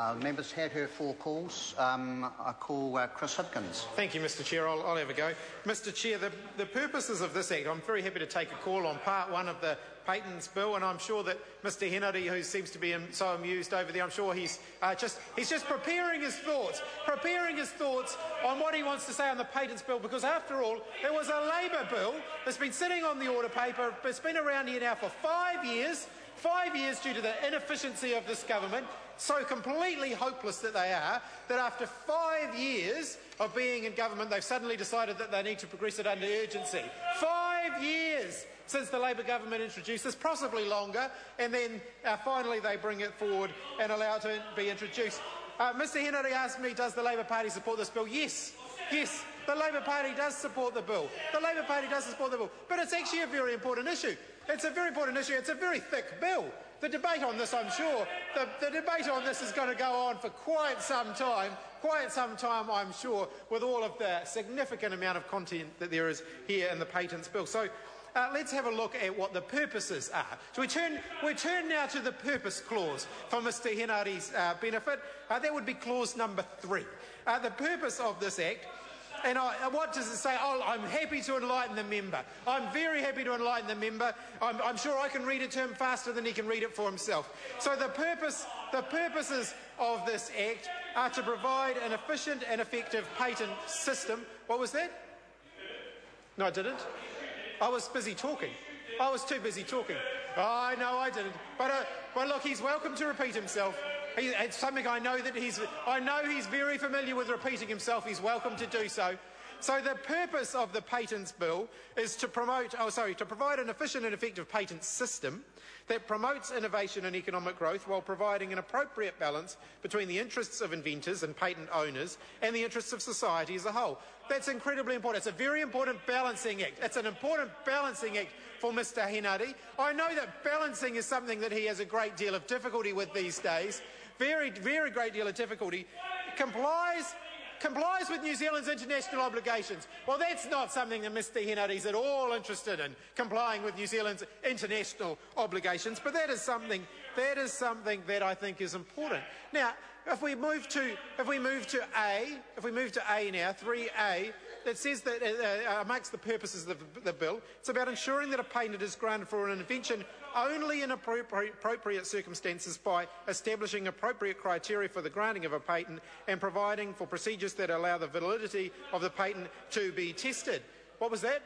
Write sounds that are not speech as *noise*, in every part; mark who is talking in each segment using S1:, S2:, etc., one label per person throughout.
S1: Uh, members had her four calls. Um, I call uh, Chris Hipkins.
S2: Thank you, Mr Chair. I'll, I'll, have a go. Mr Chair, the, the, purposes of this Act, I'm very happy to take a call on part one of the Patents Bill, and I'm sure that Mr Henery, who seems to be so amused over there, I'm sure he's, uh, just, he's just preparing his thoughts, preparing his thoughts on what he wants to say on the Patents Bill, because after all, there was a Labour bill that's been sitting on the order paper, it's been around here now for five years, five years due to the inefficiency of this government, so completely hopeless that they are, that after five years of being in government, they've suddenly decided that they need to progress it under urgency. Five years since the Labor government introduced this, possibly longer, and then uh, finally they bring it forward and allow it to be introduced. Uh, Mr Henery asked me, does the Labor Party support this bill? Yes, yes, the Labor Party does support the bill. The Labor Party does support the bill. But it's actually a very important issue. It's a very important issue. It's a very thick bill. The debate on this, I'm sure, the, the debate on this is going to go on for quite some time, quite some time, I'm sure, with all of the significant amount of content that there is here in the Patents Bill. So uh, let's have a look at what the purposes are. So we turn, we turn now to the purpose clause for Mr Henery's uh, benefit. Uh, that would be clause number three. Uh, the purpose of this Act and I, what does it say? Oh, I'm happy to enlighten the member. I'm very happy to enlighten the member. I'm, I'm sure I can read to him faster than he can read it for himself. So the purpose, the purposes of this Act are to provide an efficient and effective patent system. What was that? No, I didn't. I was busy talking. I was too busy talking. Oh, no, I didn't. But, uh, but look, he's welcome to repeat himself. He, it's something I know that he's, I know he's very familiar with repeating himself. He's welcome to do so. So the purpose of the Patents Bill is to promote, oh sorry, to provide an efficient and effective patent system that promotes innovation and economic growth while providing an appropriate balance between the interests of inventors and patent owners and the interests of society as a whole. That's incredibly important. It's a very important balancing act. It's an important balancing act for Mr Henery. I know that balancing is something that he has a great deal of difficulty with these days, very, very great deal of difficulty. Complies complies with New Zealand's international obligations. Well, that's not something that Mr Henery is at all interested in, complying with New Zealand's international obligations, but that is something, that is something that I think is important. Now, if we move to, if we move to A, if we move to A now, 3A, it says that uh, uh, amongst the purposes of the, the, bill, it's about ensuring that a patent is granted for an invention only in appropriate circumstances by establishing appropriate criteria for the granting of a patent and providing for procedures that allow the validity of the patent to be tested. What was that?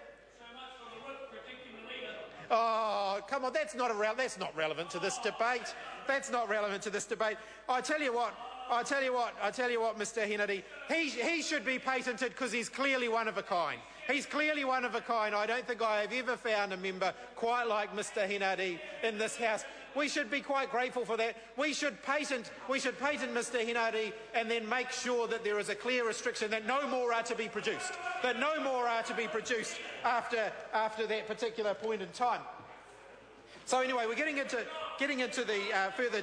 S2: Oh, come on, that's not, that's not relevant to this debate. That's not relevant to this debate. I tell you what, I tell you what, I tell you what, Mr Henery, he, he should be patented because he's clearly one of a kind. He's clearly one of a kind. I don't think I have ever found a member quite like Mr Henery in this House. We should be quite grateful for that. We should patent, we should patent Mr Henery and then make sure that there is a clear restriction that no more are to be produced, that no more are to be produced after, after that particular point in time. So anyway, we're getting into, getting into the uh, further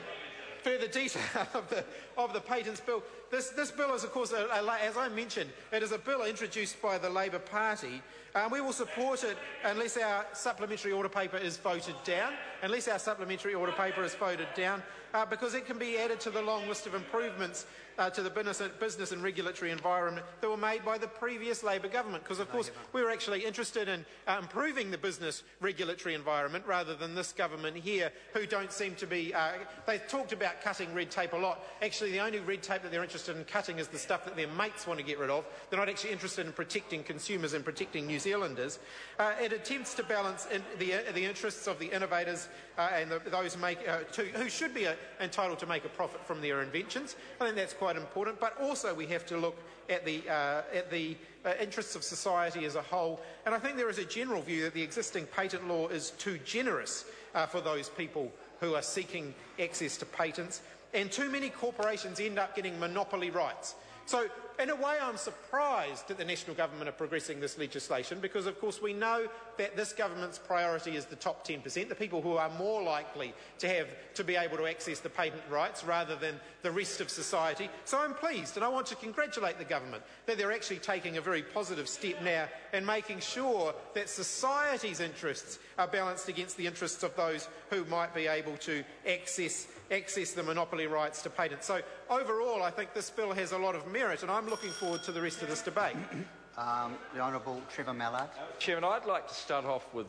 S2: further detail *laughs* of the, of the patents bill. This, this bill is, of course, a, a, as I mentioned, it is a bill introduced by the Labor Party. and we will support it unless our supplementary order paper is voted down, unless our supplementary order paper is voted down, uh, because it can be added to the long list of improvements uh, to the business, business and regulatory environment that were made by the previous Labor government. Because, of course, we were actually interested in uh, improving the business regulatory environment rather than this government here, who don't seem to be. Uh, they talked about cutting red tape a lot. Actually, the only red tape that they're interested in cutting is the stuff that their mates want to get rid of. They're not actually interested in protecting consumers and protecting New Zealanders. Uh, it attempts to balance in the, the interests of the innovators uh, and the, those make, to, who should be entitled to make a profit from their inventions. I think that's quite important, but also we have to look at the, uh, at the uh, interests of society as a whole. And I think there is a general view that the existing patent law is too generous uh, for those people who are seeking access to patents, and too many corporations end up getting monopoly rights. So in a way, I'm surprised that the national government are progressing this legislation because, of course, we know that this government's priority is the top 10%, the people who are more likely to have to be able to access the patent rights rather than the rest of society. So I'm pleased, and I want to congratulate the government that they're actually taking a very positive step now and making sure that society's interests are balanced against the interests of those who might be able to access access the monopoly rights to patents. So overall, I think this bill has a lot of merit, and I'm looking forward to the rest of this debate. *coughs*
S1: Um, the Honourable Trevor Mallard.
S3: Chairman, I'd like to start off with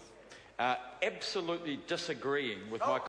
S3: uh, absolutely disagreeing with my